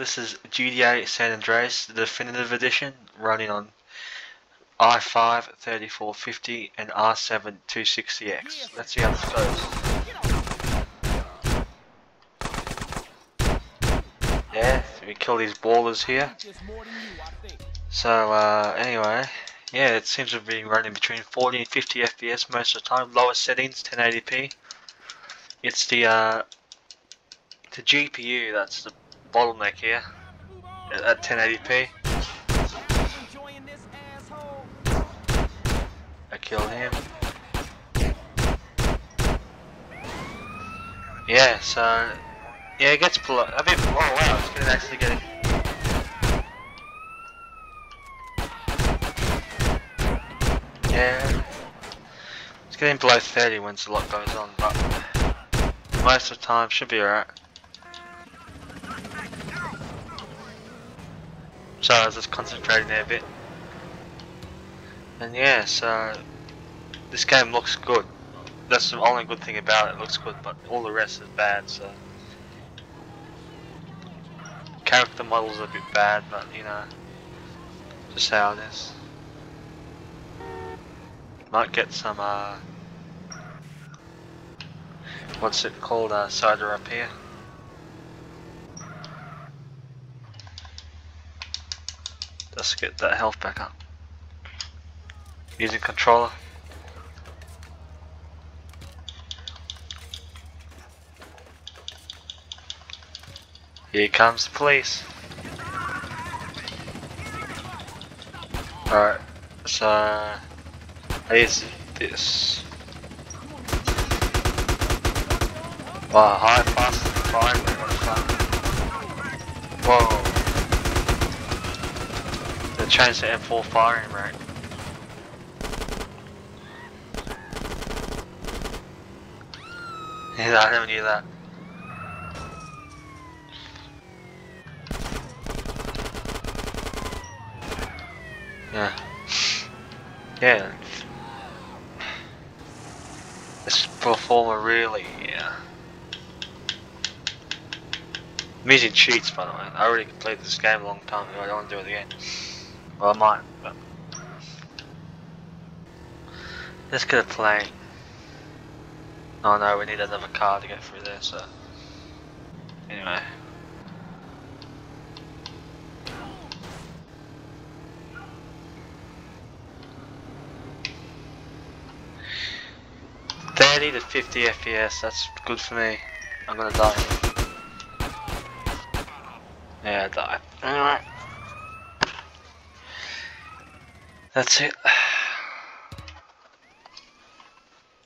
this is GTA San Andreas, the definitive edition, running on i5 3450 and R7 260X. Let's see how this goes. Yeah, we kill these Ballas here. So, uh, anyway, yeah, it seems to be running between 40 and 50 FPS most of the time. Lowest settings, 1080p. It's the, uh, the GPU that's the bottleneck here at 1080p. I killed him. Yeah, so yeah, it gets below. A bit. Oh wow, it's gonna actually get. Yeah, it's getting below 30 once a lot goes on, but most of the time should be alright. So I was just concentrating there a bit. And yeah, so this game looks good. That's the only good thing about it, it looks good, but all the rest is bad, so character models are a bit bad, but you know, just how it is. Might get some uh what's it called, uh cider up here. Let's get that health back up. Using controller. Here comes the police. Alright, so is this. Wow, high fast fire Whoa change the M4 firing rate. Yeah, I never knew that. Yeah. Yeah. This performer really, yeah. I'm using cheats by the way. I already played this game a long time ago, I don't want to do it again. Well, I might, but... Let's. Oh no, we need another car to get through there, so... Anyway. Thirty to fifty FPS, that's good for me. I'm gonna die. Yeah, I die. Alright. That's it.